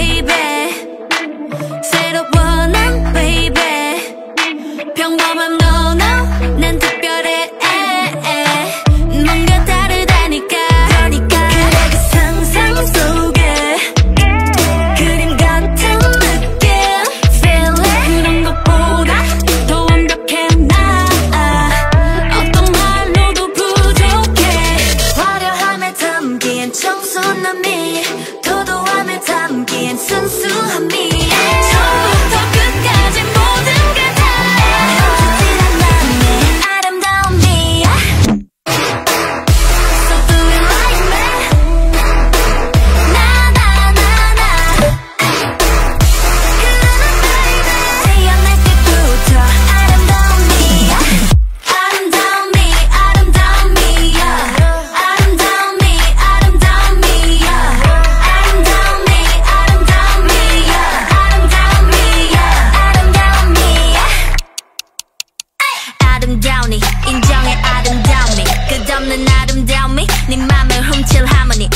baby. 새롭워 난 baby. 평범한 너. 算数合味 아름다우니 인정해 아름다움이 끝없는 아름다움이 네 맘을 훔칠 하모니